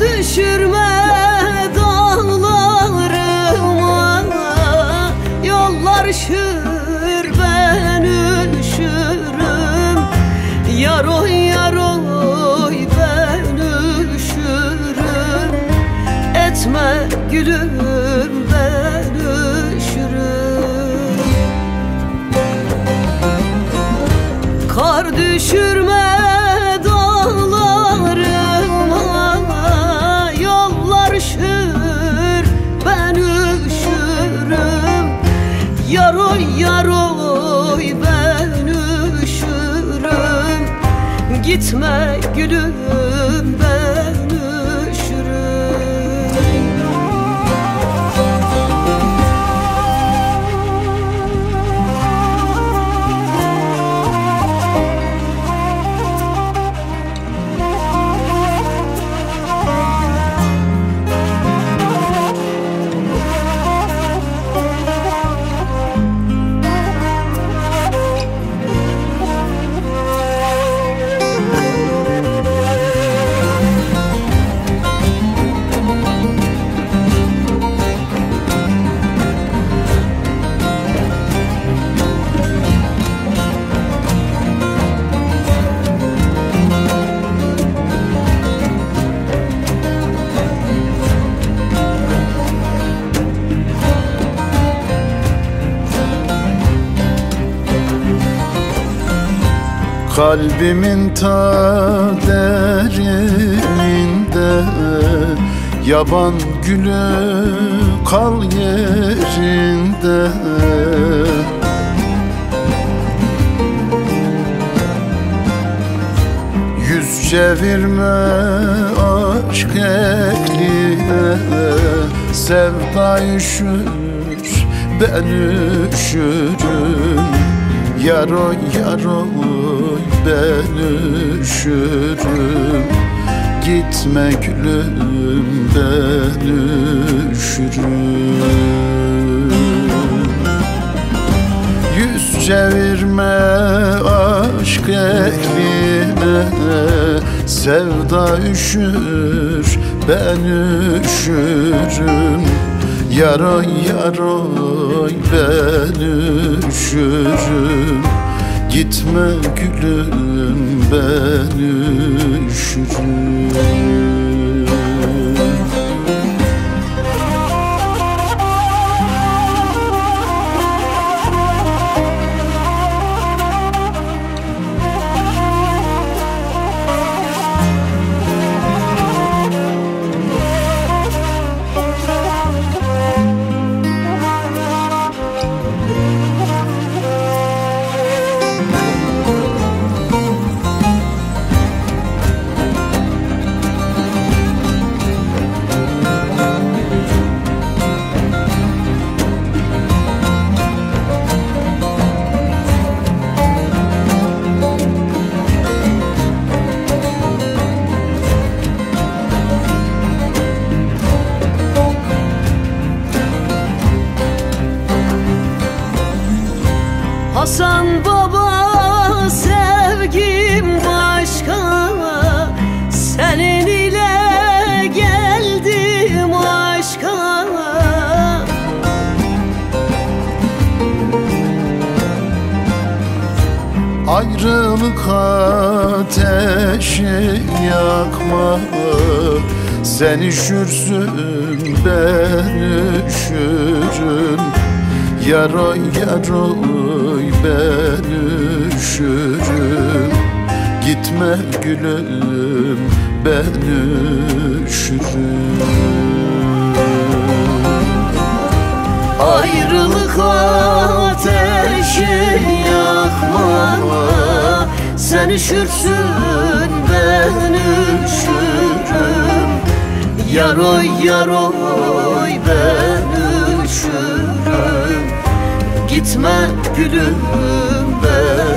düşürme Gitme gülüm Kalbimin ta derininde Yaban gülü kal yerinde. Yüz çevirme aşk ekline Sevda üşür ben üşürüm Yaroy yaroy ben üşürüm. Gitme gülüm ben üşürüm. Yüz çevirme aşk ekline Sevda üşür ben üşürüm Yaroy yaroy ben üşürüm. Gitme gülüm ben üşürüm Hasan baba sevgim başka. Senin ile geldim aşka. Ayrılık ateşi yakma. Sen üşürsün ben üşürüm Yaroy yaroy ben üşürüm. Gitme gülüm ben üşürüm. Ayrılık ateşi yakma Sen üşürsün ben üşürüm. Yaroy yaroy ben üşürüm Gitme gülüm ben